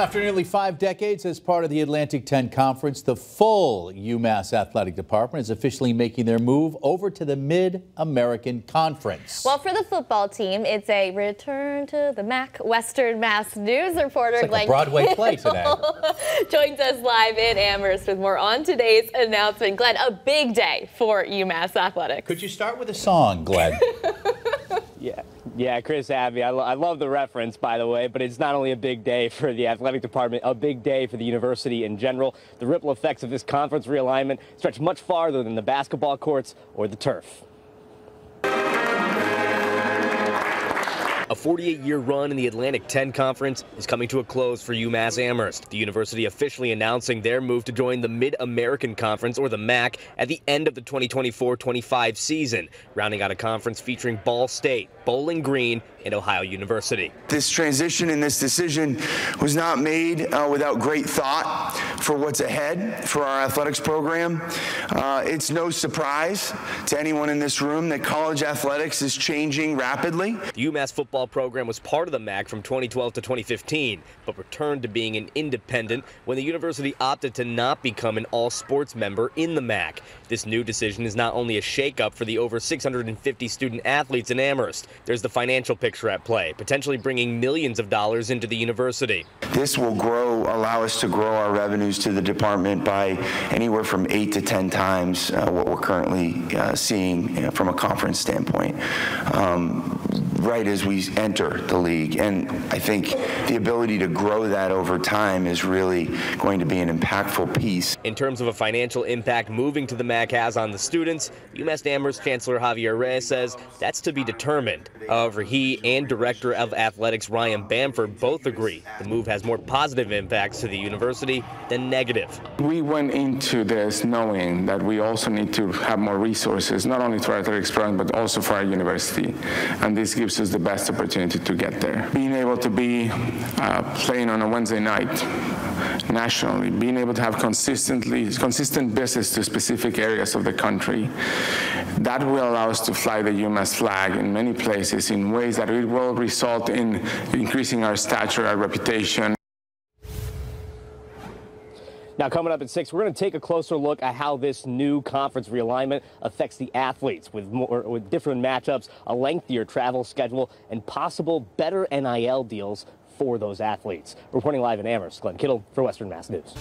After nearly five decades as part of the Atlantic 10 Conference, the full UMass Athletic Department is officially making their move over to the Mid-American Conference. Well, for the football team, it's a return to the MAC Western Mass News reporter it's like Glenn a Broadway play today. joins us live in Amherst with more on today's announcement. Glenn, a big day for UMass Athletics. Could you start with a song, Glenn? yeah. Yeah, Chris Abbey. I, lo I, love the reference, by the way, but it's not only a big day for the athletic department, a big day for the university in general. The ripple effects of this conference realignment stretch much farther than the basketball courts or the turf. A 48-year run in the Atlantic 10 Conference is coming to a close for UMass Amherst. The university officially announcing their move to join the Mid-American Conference, or the MAC, at the end of the 2024-25 season, rounding out a conference featuring Ball State, Bowling Green, and Ohio University. This transition and this decision was not made uh, without great thought for what's ahead for our athletics program. Uh, it's no surprise to anyone in this room that college athletics is changing rapidly. The UMass football football program was part of the MAC from 2012 to 2015, but returned to being an independent when the university opted to not become an all sports member in the MAC. This new decision is not only a shakeup for the over 650 student athletes in Amherst, there's the financial picture at play, potentially bringing millions of dollars into the university. This will grow, allow us to grow our revenues to the department by anywhere from eight to 10 times uh, what we're currently uh, seeing you know, from a conference standpoint. Um, right as we enter the league. And I think the ability to grow that over time is really going to be an impactful piece. In terms of a financial impact moving to the MAC has on the students, UMass Amherst Chancellor Javier Reyes says that's to be determined. However, he and Director of Athletics Ryan Bamford both agree the move has more positive impacts to the university than negative. We went into this knowing that we also need to have more resources, not only for our athletics program, but also for our university. And this gives us the best opportunity to get there. Being able to be uh, playing on a Wednesday night nationally, being able to have consistently consistent visits to specific areas of the country, that will allow us to fly the UMass flag in many places in ways that it will result in increasing our stature, our reputation. Now, coming up at 6, we're going to take a closer look at how this new conference realignment affects the athletes with, more, with different matchups, a lengthier travel schedule, and possible better NIL deals for those athletes. Reporting live in Amherst, Glenn Kittle for Western Mass News.